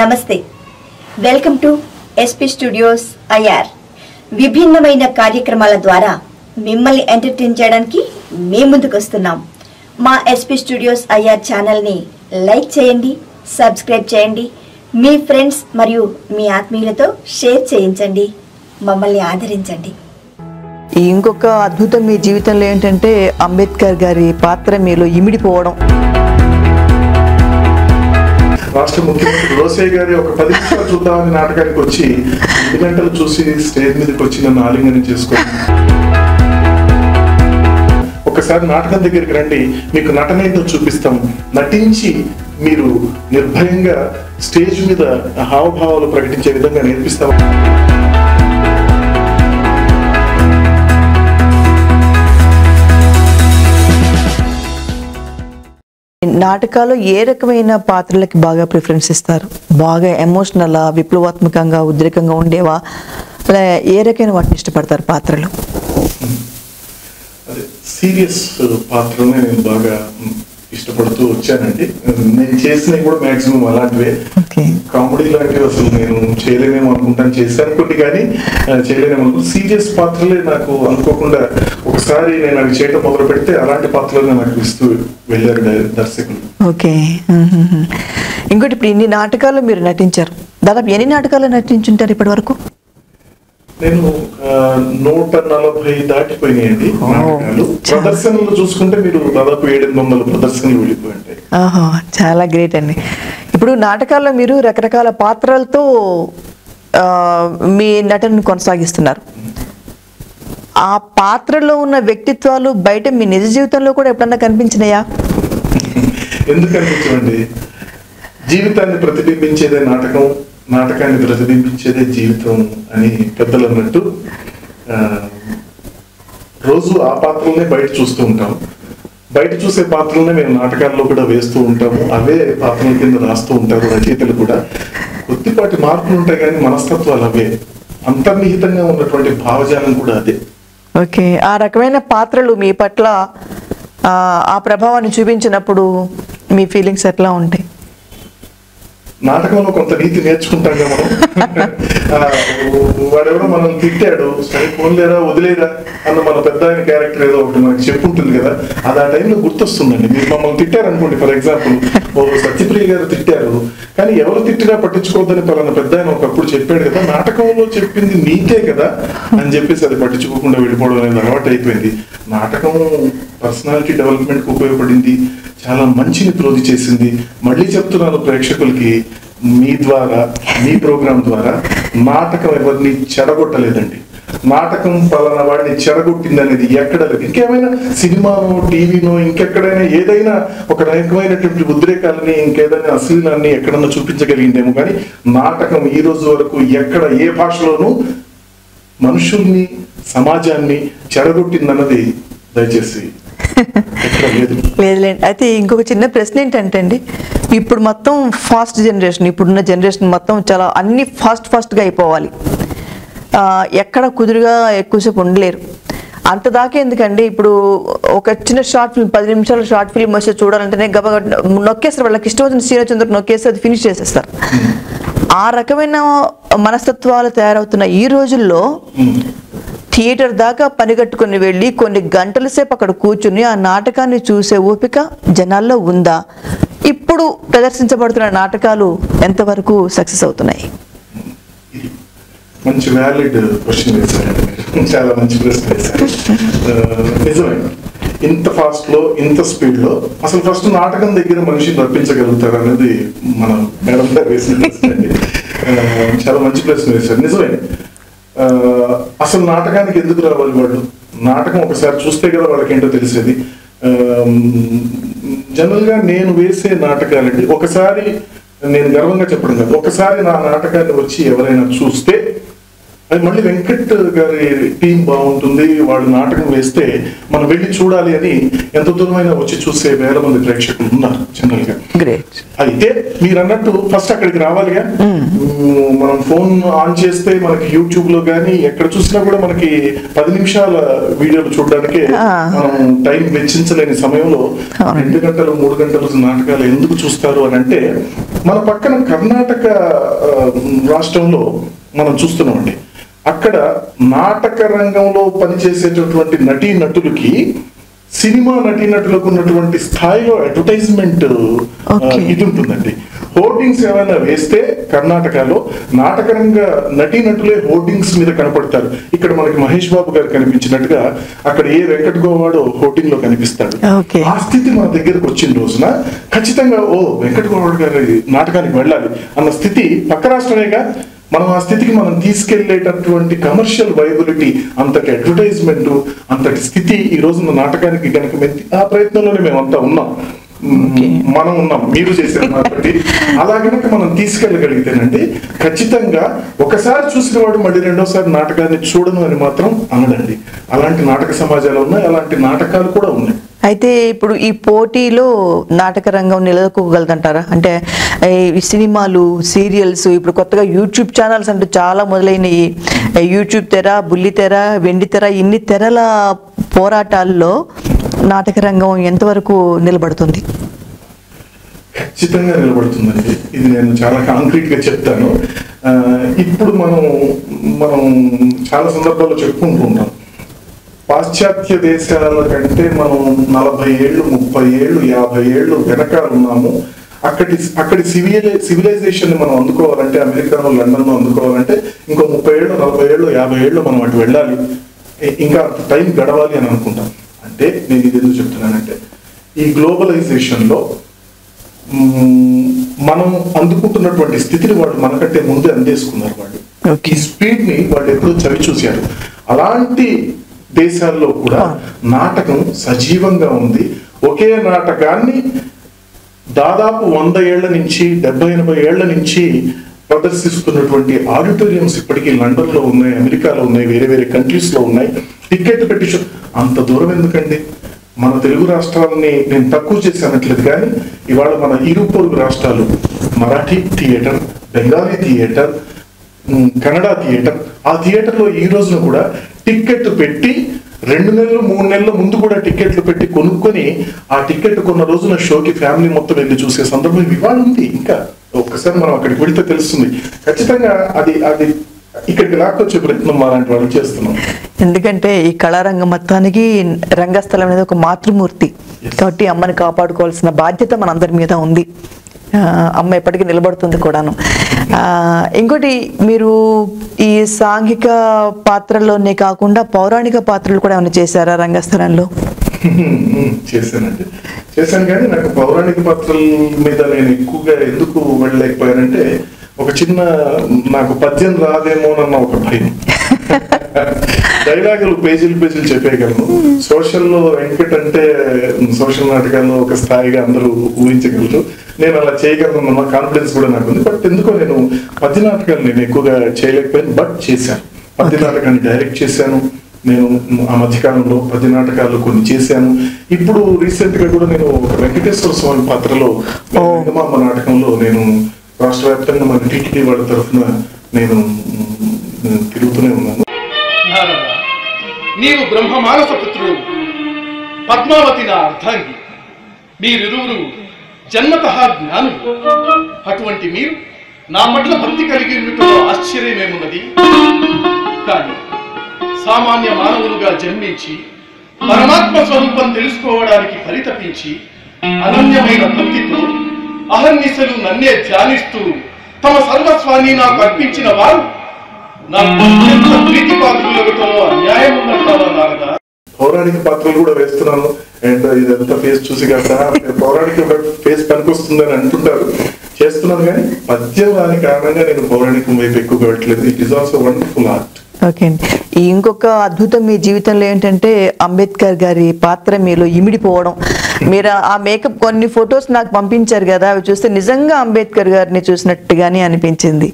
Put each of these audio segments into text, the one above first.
నమస్తే. Welcome to SP studios IR విభిన్నమైన కార్యక్రమాల ద్వారా మిమ్మల్ని ఎంటర్టైన్ చేయడానికి మీ ముందుకు వస్తున్నాం. మా ఎస్పీ స్టూడియోస్ ఐఆర్ ఛానల్ని లైక్ చేయండి సబ్స్క్రైబ్ చేయండి మీ ఫ్రెండ్స్ మరియు మీ ఆత్మీయులతో షేర్ చేయించండి మమ్మల్ని ఆదరించండి. ఇంకొక అద్భుతం మీ జీవితంలో ఏంటంటే అంబేద్కర్ గారి పాత్ర మీలో ఇమిడిపోవడం. రాష్ట్ర ముఖ్యమంత్రి రోసయ్య గారి ఒక పది నిమిషాలు చూద్దామని నాటకానికి వచ్చి రెండు గంటలు చూసి స్టేజ్ మీదకి వచ్చి నన్ను ఆలింగనం చేసుకో ఒకసారి నాటకం దగ్గరికి రండి మీకు నటన ఏంటో చూపిస్తాం. నటించి మీరు నిర్భయంగా స్టేజ్ మీద హావభావాలు ప్రకటించే విధంగా నేర్పిస్తాం. నాటకాలు ఏ రకమైన పాత్రలకి బాగా ప్రిఫరెన్స్ ఇస్తారు? బాగా ఎమోషనల్ విప్లవాత్మకంగా ఉద్రేకంగా ఉండేవా? ఏ రకమైన వాటిని ఇష్టపడతారు పాత్రలు? సీరియస్ పాత్రనే నేను బాగా ఇష్టపడుతూ వచ్చానండి. నేను చేసినవి కూడా మాక్సిమం అలాంటివే. కామెడీ లాంటివి అసలు నేను చేయలేనేమో అనుకుంటాను చేశాను కొన్ని కానీ చేయలేనేమో సీరియస్ పాత్రలే నాకు అనుకోకుండా ఒకసారి నేను అవి చేయడం మొదలు పెడితే అలాంటి పాత్రలే నాకు ఇస్తూ వెళ్ళారు దర్శకులు. ఓకే. ఇంకోటి ఇప్పుడు ఇన్ని నాటకాలు మీరు నటించారు. దాదాపు ఎన్ని నాటకాలు నటించుంటారు ఇప్పటి వరకు నేను నూట నలభై దాటిపోయినాయండి నాటకాలు. ప్రదర్శనలు చూసుకుంటే మీరు దాదాపు ఏడెనిమిది వందల ప్రదర్శనలు వెళ్ళిపోయి ఉంటాయి ఆహా చాలా గ్రేట్ అండి. ఇప్పుడు నాటకాల్లో మీరు రకరకాల పాత్రలతో మీ నటనను కొనసాగిస్తున్నారు. ఆ పాత్రలో ఉన్న వ్యక్తిత్వాలు బయట మీ నిజ జీవితంలో కూడా ఎప్పుడన్నా కనిపించినాయా? ఎందుకు అనిపించండి జీవితాన్ని ప్రతిబింబించేదే నాటకం నాటకాన్ని ప్రతిబింబించేదే జీవితం అని పెద్దలు అన్నట్టు ఆ, రోజు ఆ పాత్రలనే బయట చూస్తూ ఉంటాం. బయట చూసే పాత్రలనే మేము నాటకాల్లో కూడా వేస్తూ ఉంటాము. అవే పాత్రల కింద రాస్తూ ఉంటారు రచయితలు కూడా. కొద్దిపాటి మార్పులు ఉంటాయి కానీ మనస్తత్వాలు అవే. అంతర్నిహితంగా ఉన్నటువంటి భావజాలం కూడా అదే. ఓకే. ఆ రకమైన పాత్రలు మీ పట్ల ఆ, ప్రభావాన్ని చూపించినప్పుడు మీ ఫీలింగ్స్ ఎట్లా ఉంటాయి? నాటకంలో కొంత నీతి నేర్చుకుంటాం కదా మనం. వాడెవరో మనం తిట్టాడు సరే పోన్లేరా వదిలేరా అన్న మన పెద్ద ఆయన క్యారెక్టర్ ఏదో ఒకటి మనకి చెప్పుంటుంది కదా అది ఆ టైంలో గుర్తొస్తుందండి. మీరు మమ్మల్ని తిట్టారనుకోండి ఫర్ ఎగ్జాంపుల్ ఓ సత్యప్రియ గారు తిట్టారు కానీ ఎవరు తిట్టినా పట్టించుకోవద్దని పలానా పెద్ద ఆయన ఒకప్పుడు చెప్పాడు కదా నాటకంలో చెప్పింది నీకే కదా అని చెప్పేసి అది పట్టించుకోకుండా వెళ్ళిపోవడం అనేది అలవాటు అయిపోయింది. నాటకం పర్సనాలిటీ డెవలప్మెంట్కి ఉపయోగపడింది చాలా మంచిని ప్రోధి చేసింది మళ్ళీ చెప్తున్నాను ప్రేక్షకులకి మీ ద్వారా మీ ప్రోగ్రాం ద్వారా నాటకం ఎవరిని చెడగొట్టలేదండి. నాటకం పలానా వాడిని చెడగొట్టింది అనేది ఎక్కడ లేదు. ఇంకేమైనా సినిమానో టీవీనో ఇంకెక్కడైనా ఏదైనా ఒక రకమైనటువంటి ఉద్రేకాలని ఇంకేదైనా అశ్లీలాన్ని ఎక్కడన్నా చూపించగలిగిందేమో కానీ నాటకం ఈ రోజు వరకు ఎక్కడ ఏ భాషలోనూ మనుషుల్ని సమాజాన్ని చెడగొట్టిందన్నది దయచేసి లేదులేండి. అయితే ఇంకొక చిన్న ప్రశ్న ఏంటంటే అండి ఇప్పుడు మొత్తం ఫాస్ట్ జనరేషన్ ఇప్పుడున్న జనరేషన్ మొత్తం చాలా అన్ని ఫాస్ట్ ఫాస్ట్గా అయిపోవాలి. ఎక్కడ కుదురుగా ఎక్కువసేపు ఉండలేరు. అంత దాకా ఎందుకండి? ఇప్పుడు ఒక చిన్న షార్ట్ ఫిల్మ్ పది నిమిషాల షార్ట్ ఫిల్మ్ వస్తే చూడాలంటేనే గబ నొక్కేస్తారు. వాళ్ళకి ఇష్టం వచ్చిన సీన్ వచ్చిన నొక్కేస్తే అది ఫినిష్ చేసేస్తారు. ఆ రకమైన మనస్తత్వాలు తయారవుతున్న ఈ రోజుల్లో థియేటర్ దాకా పనిగట్టుకుని వెళ్ళి కొన్ని గంటల సేపు అక్కడ కూర్చుని ఆ నాటకాన్ని చూసే ఓపిక జనాల్లో ఉందా? ఇప్పుడు ప్రదర్శించబడుతున్న నాటకాలు ఎంతవరకు సక్సెస్ అవుతున్నాయి? మంచి వ్యాలిడ్ క్వశ్చన్ వేశారండి చాలా మంచి ప్రశ్న వేశారు. నిజమే. ఇంత ఫాస్ట్లో ఇంత స్పీడ్లో అసలు ఫస్ట్ నాటకం దగ్గర మనిషిని రప్పించగలుగుతారు అనేది మన మేడం గారు వేసిన చాలా మంచి ప్రశ్న వేశారు. నిజమే. అసలు నాటకానికి ఎందుకు రావాలి వాళ్ళు నాటకం ఒకసారి చూస్తే కదా వాళ్ళకి ఏంటో తెలిసేది జనరల్గా నేను వేసే నాటకాలండి. ఒకసారి నేను గర్వంగా చెప్పడం కాదు. ఒకసారి నా నాటకాన్ని వచ్చి ఎవరైనా చూస్తే అది మళ్ళీ వెంకట్ గారి టీం బాగుంటుంది వాళ్ళు నాటకం వేస్తే మనం వెళ్ళి చూడాలి అని ఎంత దూరమైనా వచ్చి చూసే వేల మంది ప్రేక్షకులు ఉన్నారు జనరల్గా అయితే మీరు అన్నట్టు ఫస్ట్ అక్కడికి రావాలిగా. మ్మ్, మనం ఫోన్ ఆన్ చేస్తే మనకి యూట్యూబ్లో గానీ ఎక్కడ చూసినా కూడా మనకి పది నిమిషాల వీడియోలు చూడడానికి. మనం టైం వెచ్చించలేని సమయంలో. రెండు గంటలు మూడు గంటలు నాటకాలు ఎందుకు చూస్తారు అని అంటే మన పక్కన కర్ణాటక రాష్ట్రంలో మనం చూస్తున్నామండి. అక్కడ నాటక రంగంలో పనిచేసేటటువంటి నటీ నటులకి సినిమా నటీనటులకు ఉన్నటువంటి స్థాయిలో అడ్వర్టైజ్మెంట్. ఇది ఉంటుందండి హోర్డింగ్స్ ఏమైనా వేస్తే కర్ణాటకలో నాటకరంగ నటీనటులే హోర్డింగ్స్ మీద కనపడతారు ఇక్కడ మనకి మహేష్ బాబు గారు కనిపించినట్టుగా అక్కడ ఏ వెంకట్ గోవాడో హోర్డింగ్లో కనిపిస్తాడు. ఆ స్థితి మన దగ్గరకు వచ్చిన రోజున ఖచ్చితంగా ఓ వెంకట్ గోవాడు గారి నాటకానికి వెళ్ళాలి అన్న స్థితి పక్క రాష్ట్రమేగా మనం ఆ స్థితికి మనం తీసుకెళ్ళేటటువంటి కమర్షియల్ వైబిలిటీ అంతటి అడ్వర్టైజ్మెంట్ అంతటి స్థితి ఈ రోజున నాటకానికి కనుక ఆ ప్రయత్నంలోనే మేమంతా ఉన్నాం. మనం ఉన్నాం మీరు చేశారు కాబట్టి. అలా కనుక మనం తీసుకెళ్ళగలిగితేనండి ఖచ్చితంగా ఒకసారి చూసిన వాడు మళ్ళీ రెండోసారి నాటకాన్ని చూడను అని మాత్రం అనడండి. అలాంటి నాటక సమాజాలు ఉన్నాయి అలాంటి నాటకాలు కూడా ఉన్నాయి. అయితే ఇప్పుడు ఈ పోటీలో నాటక రంగం నిలదొక్కగలదంటారా అంటే ఈ సినిమాలు సీరియల్స్ ఇప్పుడు కొత్తగా యూట్యూబ్ ఛానల్స్ అంటూ చాలా మొదలైనవి యూట్యూబ్ తెర బుల్లి తెర వెండి తెర ఇన్ని తెరల పోరాటాల్లో నాటక రంగం ఎంతవరకు నిలబడుతుంది? ఖచ్చితంగా నిలబడుతుందండి. ఇది నేను చాలా కాంక్రీట్గా చెప్తాను ఇప్పుడు మనం మనం చాలా సందర్భాల్లో చెప్పుకుంటూ ఉంటాం. పాశ్చాత్య దేశాల కంటే మనం నలభై ఏళ్ళు ముప్పై ఏళ్ళు యాభై ఏళ్ళు వెనకాల ఉన్నాము. అక్కడి అక్కడి సివిలై సివిలైజేషన్ మనం అందుకోవాలంటే అమెరికాలో లండన్లో అందుకోవాలంటే ఇంకో ముప్పై ఏళ్ళు నలభై ఏళ్ళు యాభై ఏళ్ళు మనం అటు వెళ్ళాలి. ఇంకా టైం గడవాలి అని అనుకుంటాం. అంటే నేను ఇది ఎందుకు చెప్తున్నానంటే ఈ గ్లోబలైజేషన్లో మ్మ్, మనం అందుకుంటున్నటువంటి స్థితిని వాళ్ళు మనకంటే ముందే అందేసుకున్నారు వాళ్ళు. ఈ స్పీడ్ని వాళ్ళు ఎప్పుడూ చవి చూశారు అలాంటి దేశాల్లో కూడా నాటకం సజీవంగా ఉంది. ఒకే నాటకాన్ని దాదాపు వంద ఏళ్ళ నుంచి డెబ్బై ఎనభై ఏళ్ళ నుంచి ప్రదర్శిస్తున్నటువంటి ఆడిటోరియంస్ ఇప్పటికీ లండన్లో ఉన్నాయి అమెరికాలో ఉన్నాయి వేరే వేరే కంట్రీస్లో ఉన్నాయి. టికెట్ పెట్టి అంత దూరం ఎందుకండి? మన తెలుగు రాష్ట్రాలని నేను తక్కువ చేశానట్లేదు కానీ ఇవాళ మన ఇరు పొరుగు రాష్ట్రాలు Marathi theatre Bengali theatre Kannada theatre ఆ థియేటర్లో ఈ రోజున కూడా టికెట్ పెట్టి రెండు నెలలు మూడు నెలల ముందు కూడా టికెట్లు పెట్టి కొనుక్కొని ఆ టికెట్ కొన్న రోజున షోకి ఫ్యామిలీ మొత్తం వెళ్ళి చూసే సందర్భం ఇవాళ ఉంది. ఇంకా ఒక్కసారి మనం అక్కడికి వెళితే తెలుస్తుంది. ఖచ్చితంగా అది అది ఇక్కడికి లాక్కొచ్చే ప్రయత్నం అలాంటి వాళ్ళు చేస్తున్నాం. ఎందుకంటే ఈ కళారంగం మొత్తానికి రంగస్థలం అనేది ఒక మాతృమూర్తి. కాబట్టి అమ్మని కాపాడుకోవాల్సిన బాధ్యత మనందరి మీద ఉంది. అమ్మ ఎప్పటికీ నిలబడుతుంది కూడాను. ఇంకోటి మీరు ఈ సాంఘిక పాత్రల్లోనే కాకుండా పౌరాణిక పాత్రలు కూడా ఏమైనా చేశారా రంగస్థలంలో? చేశానండి. చేశాను కానీ నాకు పౌరాణిక పాత్రల మీద నేను ఎక్కువగా ఎందుకు వెళ్ళలేకపోయానంటే ఒక చిన్న నాకు పద్యం రాదేమోనన్న ఒక భయం. డైలాగులు పేజీలు పేజీలు చెప్పేయగలను. సోషల్లో వెంకట్ అంటే సోషల్ నాటకాల్లో ఒక స్థాయిగా అందరూ ఊహించగలరు. నేను అలా చేయగలను కాన్ఫిడెన్స్ కూడా నాకు ఉంది. బట్ ఎందుకో నేను పద్య నాటకాలు నేను ఎక్కువగా చేయలేకపోయాను బట్ చేశాను. పద్య నాటకాన్ని డైరెక్ట్ చేశాను. నేను ఆ మధ్యకాలంలో పద్య నాటకాలు కొన్ని చేశాను. ఇప్పుడు రీసెంట్గా కూడా నేను వెంకటేశ్వర స్వామి పాత్రలో నాటకంలో నేను రాష్ట్ర వ్యాప్తంగా మన టీటీడీ వాళ్ళ తరఫున నేను తిరుగుతూనే ఉన్నాను. నారద నీవు బ్రహ్మమానస పుత్రుడు పద్మావతి నా అర్ధాంగి. మీరిరువురు జన్మత జ్ఞానులు. అటువంటి మీరు నా పట్ల భక్తి కలిగి ఉండటంలో ఆశ్చర్యమేమున్నది? కానీ సామాన్య మానవులుగా జన్మించి పరమాత్మ స్వరూపం తెలుసుకోవడానికి పరితపించి అనన్యమైన భక్తితో అహర్నిశలు నన్నే ధ్యానిస్తూ తమ సర్వస్వాన్ని నాకు అర్పించిన వారు నాకు అన్యాయం పౌరాణిక పాత్రలు కూడా వేస్తున్నాను. అండ్ ఇదంతా ఫేస్ చూసి కదా పౌరాణిక ఫేస్ పనికొస్తుందని అంటుంటారు. చేస్తున్నాను కానీ పద్యం దాని కారణంగా నేను పౌరాణికం వైపు ఎక్కువ పెట్టలేదు it is also wonderful art okay అండి. ఈ ఇంకొక అద్భుతం మీ జీవితంలో ఏంటంటే అంబేద్కర్ గారి పాత్ర మీలో ఇమిడిపోవడం. మీరు ఆ మేకప్ కొన్ని ఫొటోస్ నాకు పంపించారు కదా అవి చూస్తే నిజంగా అంబేద్కర్ గారిని చూసినట్టుగానే అనిపించింది.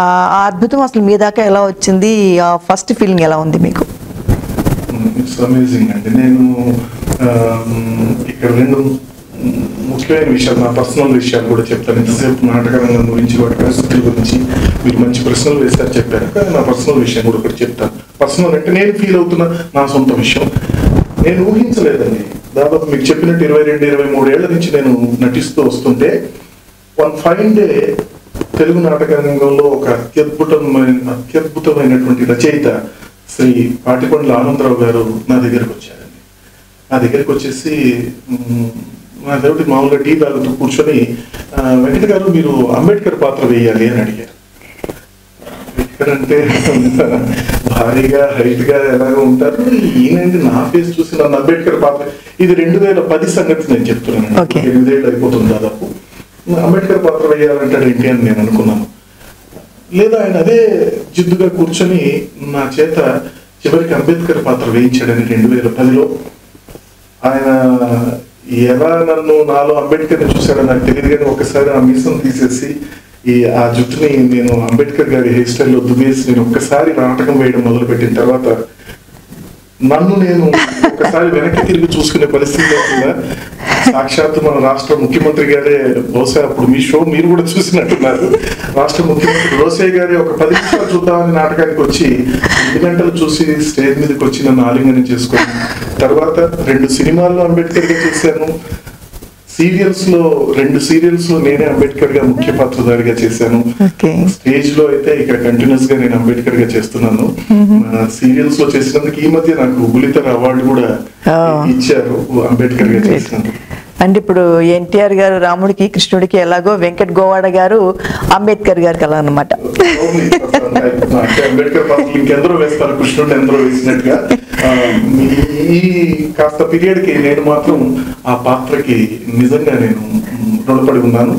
ఆ అద్భుతం అసలు మీ దాకా ఎలా వచ్చింది? ఆ ఫస్ట్ ఫీలింగ్ ఎలా ఉంది మీకు? ఇట్స్ అమేజింగ్ అండి. నేను ఇక్కడ రెండు ముఖ్యమైన విషయాలు నా పర్సనల్ విషయాలు కూడా చెప్తాను. ఎంతసేపు నాటకరంగం గురించి వాటి పరిస్థితుల గురించి మీరు మంచి ప్రశ్నలు వేశారు చెప్పారు. కానీ నా పర్సనల్ విషయం కూడా ఒకటి చెప్తాను పర్సనల్ అంటే నేను ఫీల్ అవుతున్న నా సొంత విషయం. నేను ఊహించలేదండి. దాదాపు మీకు చెప్పినట్టు ఇరవై రెండు ఇరవై మూడు ఏళ్ళ నుంచి నేను నటిస్తూ వస్తుంటే వన్ ఫైన్ డే తెలుగు నాటకరంగంలో ఒక అత్యద్భుతమైన అత్యద్భుతమైనటువంటి రచయిత శ్రీ పాటిపండ్ల ఆనందరావు గారు నా దగ్గరకు వచ్చారండి. నా దగ్గరికి వచ్చేసి దేవుడి మామూలుగా టీ తాగుతూ కూర్చొని "ఆ, వెంకట గారు మీరు అంబేద్కర్ పాత్ర వేయాలి అని అడిగారు. అంబేద్కర్ అంటే భారీగా హైట్గా ఎలాగో ఉంటారు. ఈయనండి నా ఫేస్ చూసి నన్ను అంబేద్కర్ పాత్ర ఇది రెండు వేల పది సంగతి నేను చెప్తున్నాను. ఎనిమిదేళ్ళు అయిపోతుంది దాదాపు. అంబేద్కర్ పాత్ర వేయాలంటాడు ఏంటి అని నేను అనుకున్నాను. లేదా ఆయన అదే జిద్దుగా కూర్చొని నా చేత చివరికి అంబేద్కర్ పాత్ర వేయించాడని రెండు వేల పదిలో ఆయన ఎలా నన్ను నాలో అంబేద్కర్ని చూశాడో నాకు తెలియదు కానీ ఒకసారి ఆ మీసం తీసేసి ఈ ఆ జుట్టుని నేను అంబేద్కర్ గారి హెయిర్ స్టైల్లో దువ్వేసి నేను ఒక్కసారి నాటకం వేయడం మొదలు పెట్టిన తర్వాత నన్ను నేను ఒకసారి వెనక్కి తిరిగి చూసుకునే పరిస్థితి లేకుండా సాక్షాత్తు మన రాష్ట్ర ముఖ్యమంత్రి గారే బహుశా అప్పుడు మీ షో మీరు కూడా చూసినట్టున్నారు. రాష్ట్ర ముఖ్యమంత్రి రోసయ్య గారి ఒక పది నిమిషాలు చూద్దామని నాటకానికి వచ్చి రెండు గంటలు చూసి స్టేజ్ మీదకి వచ్చి నన్ను ఆలింగనం చేసుకొని తర్వాత రెండు సినిమాల్లో అంబేద్కర్గా చేశాను సీరియల్స్లో రెండు సీరియల్స్లో నేనే అంబేద్కర్గా ముఖ్య పాత్రధారిగా చేశాను. స్టేజ్లో అయితే ఇక్కడ కంటిన్యూస్గా నేను అంబేద్కర్గా చేస్తున్నాను సీరియల్స్లో చేసినందుకు ఈ మధ్య నాకు బులితెర అవార్డు కూడా. ఇచ్చారు అంబేద్కర్గా చేసినందుకు. అంటే ఇప్పుడు ఎన్టీఆర్ గారు రాముడికి కృష్ణుడికి ఎలాగో వెంకట్ గోవాడ గారు అంబేద్కర్ గారికి అలా అనమాట ఈ- కాస్త నేను మాత్రం ఆ పాత్రకి నిజంగా నేను రుణపడి ఉన్నాను.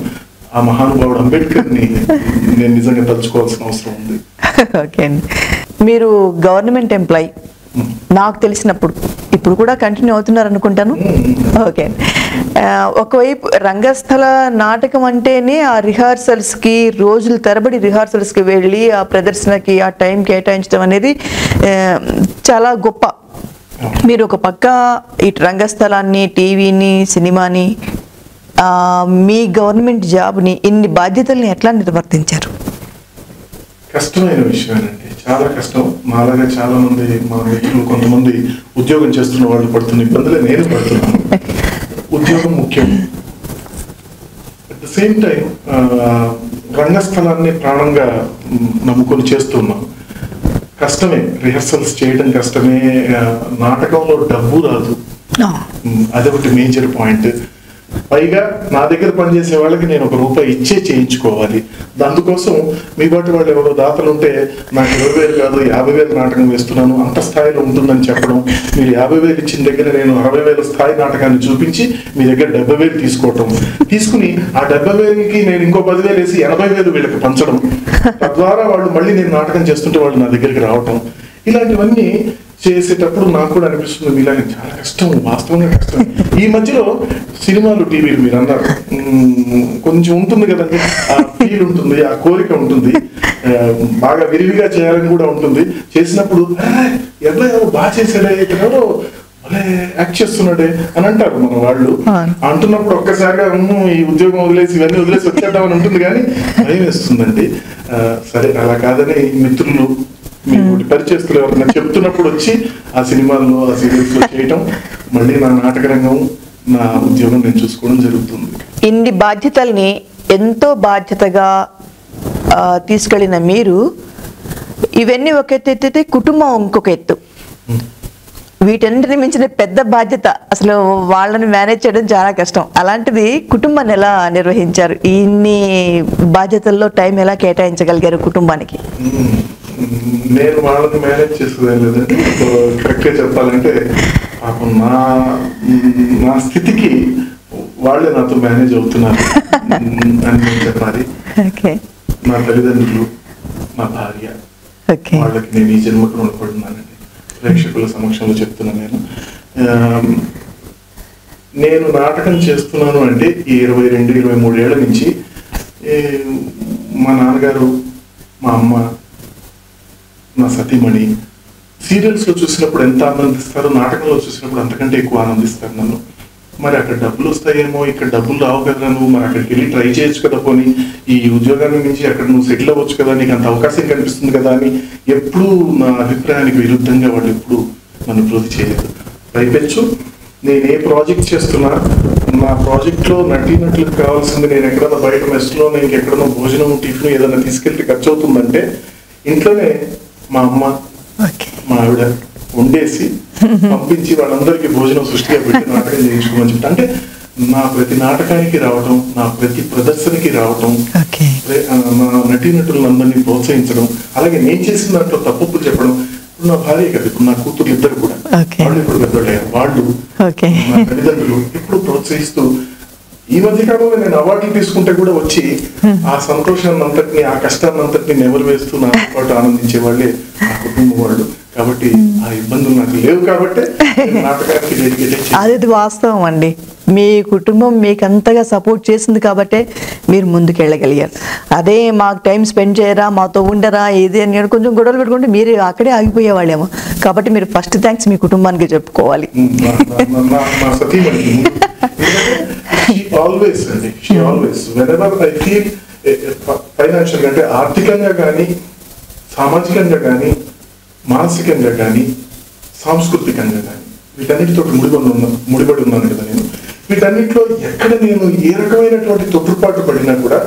ఆ మహానుభావుడు అంబేద్కర్ని నేను నిజంగా తలుచుకోవాల్సిన అవసరం ఉంది. ఓకే అండి. మీరు గవర్నమెంట్ ఎంప్లాయ్ నాకు తెలిసినప్పుడు ఇప్పుడు కూడా కంటిన్యూ అవుతున్నారు అనుకుంటాను? ఓకే ఆ, ఒకవైపు రంగస్థల నాటకం అంటేనే ఆ రిహార్సల్స్కి రోజులు తరబడి రిహార్సల్స్కి వెళ్ళి ఆ ప్రదర్శనకి ఆ టైం కేటాయించడం అనేది చాలా గొప్ప. మీరు ఒక పక్క ఇటు రంగస్థలాన్ని టీవీని సినిమాని ఆ, మీ గవర్నమెంట్ జాబ్ని ఇన్ని బాధ్యతల్ని ఎట్లా నిర్వర్తించారు? కష్టమైన విషయమేనండి. చాలా కష్టం. మాలాగా చాలా మంది మా వ్యక్తులు కొంతమంది ఉద్యోగం చేస్తున్న వాళ్ళు పడుతున్న ఇబ్బందులే నేను పడుతున్నాను. ఉద్యోగం ముఖ్యం. అట్ ద సేమ్ టైం రంగస్థలాన్ని ప్రాణంగా నమ్ముకొని చేస్తున్నాం. కష్టమే రిహర్సల్స్ చేయడం కష్టమే నాటకంలో డబ్బు రాదు. అదొకటి మేజర్ పాయింట్ పైగా నా దగ్గర పనిచేసే వాళ్ళకి నేను ఒక రూపాయి ఇచ్చే చేయించుకోవాలి. అందుకోసం మీ బాటి వాళ్ళు ఎవరో దాతలు ఉంటే నాకు ఇరవై వేలు కాదు యాభై వేలు నాటకం వేస్తున్నాను అంత స్థాయిలో ఉంటుందని చెప్పడం మీరు యాభై వేలు ఇచ్చిన దగ్గర నేను అరవై వేల స్థాయి నాటకాన్ని చూపించి మీ దగ్గర డెబ్బై వేలు తీసుకోవటం. తీసుకుని ఆ డెబ్బై వేలకి నేను ఇంకో పదివేలు వేసి ఎనభై వేలు వీళ్ళకి పంచడం. తద్వారా వాళ్ళు మళ్ళీ నేను నాటకం చేస్తుంటే వాళ్ళు నా దగ్గరికి రావటం. ఇలాంటివన్నీ చేసేటప్పుడు నాకు కూడా అనిపిస్తుంది మీలాగే చాలా కష్టం వాస్తవంగా కష్టం. ఈ మధ్యలో సినిమాలు టీవీలు మీరు అన్నారు. కొంచెం ఉంటుంది కదండి. ఆ ఫీల్ ఉంటుంది ఆ కోరిక ఉంటుంది. బాగా విరివిగా చేయాలని కూడా ఉంటుంది. చేసినప్పుడు ఎవరో ఎవరో బాగా చేశాడే భలే యాక్ట్ చేస్తున్నాడే అని అంటారు మన వాళ్ళు. అంటున్నప్పుడు ఒక్కసారిగా "అమ్మో, ఈ ఉద్యోగం వదిలేసి ఇవన్నీ వదిలేసి వచ్చేద్దామని ఉంటుంది కానీ భయం వేస్తుందండి. సరే అలా కాదని మిత్రులు మీకు పరిచయస్తులు ఎవరైనా చెప్తున్నప్పుడు వచ్చి ఆ సినిమాల్లో ఆ సీరియల్స్లో చేయటం మళ్ళీ నా నాటక రంగం నా ఉద్యోగం నేను చూసుకోవడం జరుగుతుంది. ఇన్ని బాధ్యతల్ని ఎంతో బాధ్యతగా తీసుకెళ్ళిన మీరు ఇవన్నీ ఒక ఎత్తు ఎత్తితే కుటుంబం ఇంకొక ఎత్తు. వీటన్నిటిని మించిన పెద్ద బాధ్యత అసలు వాళ్ళని మేనేజ్ చేయడం చాలా కష్టం. అలాంటిది కుటుంబాన్ని ఎలా నిర్వహించారు? ఇన్ని బాధ్యతల్లో టైం ఎలా కేటాయించగలిగారు కుటుంబానికి? మ్మ్. నేను వాళ్ళని మేనేజ్ చేసేదేం లేదండి కరెక్ట్గా చెప్పాలంటే పాపం నా నా స్థితికి వాళ్ళే నాతో మేనేజ్ అవుతున్నారు అని నేను చెప్పాలి. నా తల్లిదండ్రులు నా భార్య వాళ్ళకి నేను ఈ జన్మకు రుణపడున్నానండి ప్రేక్షకుల సమక్షంలో చెప్తున్నాను నేను. నేను నాటకం చేస్తున్నాను అంటే ఈ ఇరవై రెండు ఇరవై మూడేళ్ళ నుంచి ఏ, మా నాన్నగారు మా అమ్మ నా సతీమణి. సీరియల్స్లో చూసినప్పుడు ఎంత ఆనందిస్తారో నాటకంలో చూసినప్పుడు అంతకంటే ఎక్కువ ఆనందిస్తారు నన్ను. మరి అక్కడ డబ్బులు వస్తాయేమో ఇక్కడ డబ్బులు రావు కదా నువ్వు మరి అక్కడికి వెళ్ళి ట్రై చేయొచ్చు కదా పోనీ. ఈ ఉద్యోగాన్ని నుంచి అక్కడ నువ్వు సెటిల్ అవ్వచ్చు కదా నీకు అంత అవకాశం కనిపిస్తుంది కదా అని ఎప్పుడూ నా అభిప్రాయానికి విరుద్ధంగా వాళ్ళు ఎప్పుడు నన్ను ప్రోధి చేయలేదు. పైపెచ్చు నేను ఏ ప్రాజెక్ట్ చేస్తున్నా నా ప్రాజెక్ట్లో నటీనటులకు కావాల్సింది నేను ఎక్కడన్నా బయట మెస్ట్లో నేను ఎక్కడన్నా భోజనం టిఫిన్ ఏదైనా తీసుకెళ్తే ఖర్చు అవుతుందంటే ఇంట్లోనే మా అమ్మ మా ఆవిడ వండేసి పంపించి వాళ్ళందరికీ భోజనం సృష్టిగా పెట్టి నాటకం చేయించుకోమని చెప్తా అంటే నా ప్రతి నాటకానికి రావటం నా ప్రతి ప్రదర్శనకి రావటం నా నటీనటులందరినీ ప్రోత్సహించడం అలాగే నేను చేసిన దాంట్లో తప్పులు చెప్పడం ఇప్పుడు నా భార్య కదా ఇప్పుడు నా కూతురు ఇద్దరు కూడా. వాళ్ళు ఇప్పుడు పెద్దోళ్ళయ్యారు. వాళ్ళు తల్లిదండ్రులు ఎప్పుడు ప్రోత్సహిస్తూ ఈ మధ్య కాలంలో నేను అవార్డులు తీసుకుంటే కూడా వచ్చి ఆ సంతోషాన్ని అంతటిని ఆ కష్టాన్ని అంతటిని నెమరు వేస్తూ నా పాటు ఆనందించే వాళ్ళే నా కుటుంబం వాళ్ళు కాబట్టి ఆ ఇబ్బందులు నాకు లేవు కాబట్టి నాటకానికి అది వాస్తవం అండి. మీ కుటుంబం మీకు అంతగా సపోర్ట్ చేసింది కాబట్టే మీరు ముందుకు వెళ్ళగలిగారు అదే మాకు టైం స్పెండ్ చేయరా మాతో ఉండరా ఇది అని కొంచెం గొడవలు పెట్టుకుంటే మీరు అక్కడే ఆగిపోయేవాళ్ళేమో. కాబట్టి మీరు ఫస్ట్ థ్యాంక్స్ మీ కుటుంబానికి చెప్పుకోవాలి. ఆల్వేస్ అండి she always whenever I feel financial అంటే ఆర్థికంగా కానీ సామాజికంగా కానీ మానసికంగా కానీ సాంస్కృతికంగా కానీ వీటన్నిటితో ముడిపడి ఉన్నాను ముడిపడి ఉన్నాను కదా నేను. వీటన్నిటిలో ఎక్కడ నేను ఏ రకమైనటువంటి తొట్టుపాటు పడినా కూడా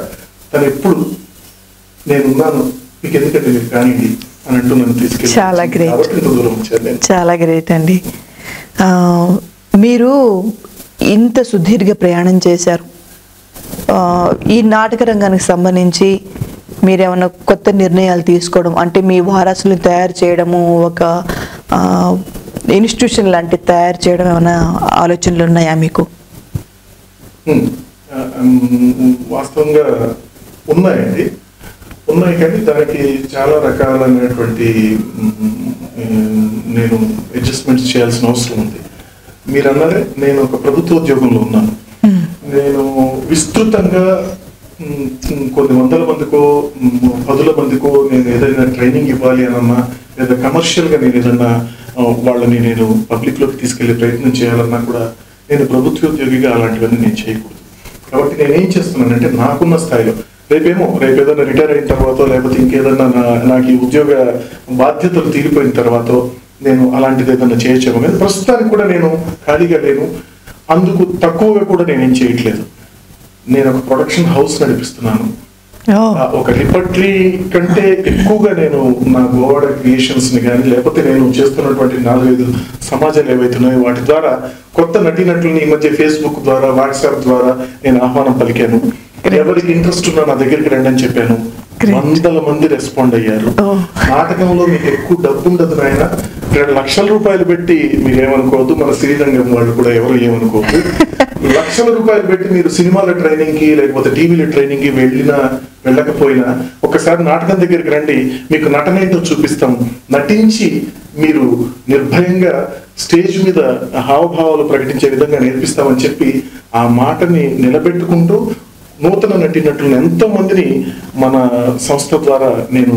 తను ఎప్పుడు నేనున్నాను మీకు ఎందుకంటే మీరు కానివ్వండి అని అంటూ నన్ను తీసుకెళ్ళి చాలా చాలా గ్రేట్ అండి. మీరు ఇంత సుదీర్ఘ ప్రయాణం చేశారు. ఈ నాటక రంగానికి సంబంధించి మీరేమైనా కొత్త నిర్ణయాలు తీసుకోవడం అంటే మీ వారసులను తయారు చేయడము ఒక ఇన్స్టిట్యూషన్ లాంటి తయారు చేయడం ఏమైనా ఆలోచనలు ఉన్నాయా మీకు? వాస్తవంగా ఉన్నాయండి. ఉన్నాయి కానీ దానికి చాలా రకాలైనటువంటి నేను అడ్జస్ట్మెంట్స్ చేయాల్సిన అవసరం ఉంది. మీరు అన్నదే నేను ఒక ప్రభుత్వ ఉద్యోగంలో ఉన్నాను. నేను విస్తృతంగా కొన్ని వందల మందికో పదుల మందికో నేను ఏదైనా ట్రైనింగ్ ఇవ్వాలి అనన్నా లేదా కమర్షియల్గా నేను ఏదన్నా వాళ్ళని నేను పబ్లిక్లోకి తీసుకెళ్ళే ప్రయత్నం చేయాలన్నా కూడా నేను ప్రభుత్వ ఉద్యోగిగా అలాంటివన్నీ నేను చేయకూడదు. కాబట్టి నేను ఏం చేస్తున్నానంటే నాకున్న స్థాయిలో రేపేమో రేపు ఏదైనా రిటైర్ అయిన తర్వాత లేకపోతే ఇంకేదన్నా నాకు ఈ ఉద్యోగ బాధ్యతలు తీరిపోయిన తర్వాత నేను అలాంటిది ఏదైనా చేయొచ్చేమో కానీ ప్రస్తుతానికి కూడా నేను ఖాళీగా లేను. అందుకు తక్కువగా కూడా నేనేం చేయట్లేదు. నేను ఒక ప్రొడక్షన్ హౌస్ నడిపిస్తున్నాను. ఒక రిపర్టరీ కంటే ఎక్కువగా నేను నా గోవాడ క్రియేషన్స్ని కానీ లేకపోతే నేను చేస్తున్నటువంటి నాలుగైదు సమాజాలు ఏవైతున్నాయో వాటి ద్వారా కొత్త నటీనటులని ఈ మధ్య ఫేస్బుక్ ద్వారా వాట్సాప్ ద్వారా నేను ఆహ్వానం పలికాను. ఎవరికి ఇంట్రెస్ట్ ఉన్నా నా దగ్గరికి రండి అని చెప్పాను. వందల మంది రెస్పాండ్ అయ్యారు. Oh. నాటకంలో మీకు ఎక్కువ డబ్బు ఉండదు నాయన. రెండు లక్షల రూపాయలు పెట్టి మీరు ఏమనుకోవద్దు మన శ్రీరంగం వాళ్ళు కూడా ఎవరు ఏమనుకోవద్దు. లక్షల రూపాయలు పెట్టి మీరు సినిమాల ట్రైనింగ్కి లేకపోతే టీవీల ట్రైనింగ్కి వెళ్ళినా వెళ్ళకపోయినా ఒకసారి నాటకం దగ్గరికి రండి. మీకు నటన ఏంటో చూపిస్తాం. నటించి మీరు నిర్భయంగా స్టేజ్ మీద హావభావాలు ప్రకటించే విధంగా నేర్పిస్తామని చెప్పి ఆ మాటని నిలబెట్టుకుంటూ నూతన నటినట్లు ఎంతో మందిని మన సంస్థ ద్వారా నేను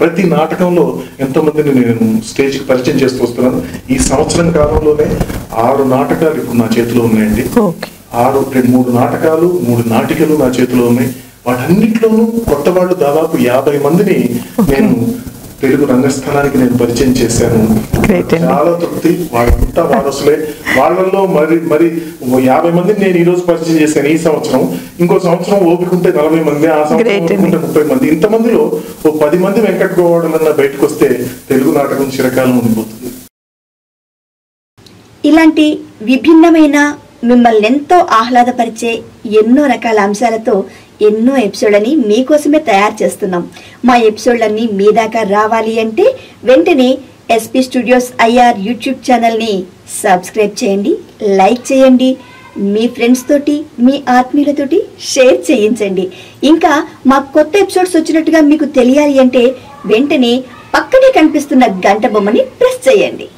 ప్రతి నాటకంలో ఎంతో మందిని నేను స్టేజ్కి పరిచయం చేస్తూ వస్తున్నాను. ఈ సంవత్సరం కాలంలోనే ఆరు నాటకాలు ఇప్పుడు నా చేతిలో ఉన్నాయండి. ఆరు రెండు మూడు నాటకాలు మూడు నాటికలు నా చేతిలో ఉన్నాయి. వాటన్నిటిలోనూ కొత్త వాళ్ళు దాదాపు యాభై మందిని నేను తెలుగు రంగస్థలానికి నేను పరిచయం చేశాను. చాలా తృప్తి. వాళ్ళంతా వారసులే. వాళ్ళల్లో మరి మరి ఓ యాభై మందిని నేను ఈ రోజు పరిచయం చేశాను ఈ సంవత్సరం. ఇంకో సంవత్సరం ఓపిక ఉంటే నలభై మంది ఆ సంవత్సరం. ముప్పై మంది. ఇంతమందిలో ఓ పది మంది వెంకట గోవాడలన్న బయటకు వస్తే తెలుగు నాటకం చిరకాలం ఉండిపోతుంది. ఇలాంటి విభిన్నమైన మిమ్మల్ని ఎంతో ఆహ్లాదపరిచే ఎన్నో రకాల అంశాలతో ఎన్నో ఎపిసోడ్లని మీకోసమే తయారు చేస్తున్నాం. మా ఎపిసోడ్లన్నీ మీ దాకా రావాలి అంటే వెంటనే ఎస్పీ స్టూడియోస్ ఐఆర్ యూట్యూబ్ ఛానల్ని సబ్స్క్రైబ్ చేయండి లైక్ చేయండి మీ ఫ్రెండ్స్ తోటి మీ ఆత్మీయులతోటి షేర్ చేయించండి. ఇంకా మా కొత్త ఎపిసోడ్స్ వచ్చినట్టుగా మీకు తెలియాలి అంటే వెంటనే పక్కనే కనిపిస్తున్న గంట బొమ్మని ప్రెస్ చేయండి.